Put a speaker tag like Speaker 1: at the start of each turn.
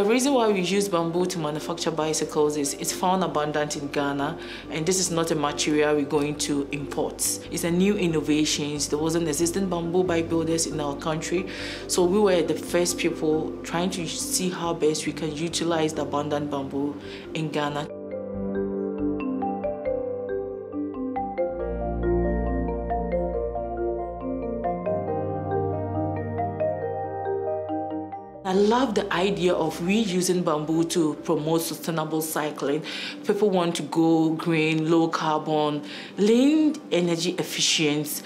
Speaker 1: The reason why we use bamboo to manufacture bicycles is it's found abundant in Ghana and this is not a material we're going to import. It's a new innovation. There wasn't existing bamboo bike builders in our country. So we were the first people trying to see how best we can utilize the abundant bamboo in Ghana. I love the idea of reusing bamboo to promote sustainable cycling. People want to go green, low carbon, lean energy efficient.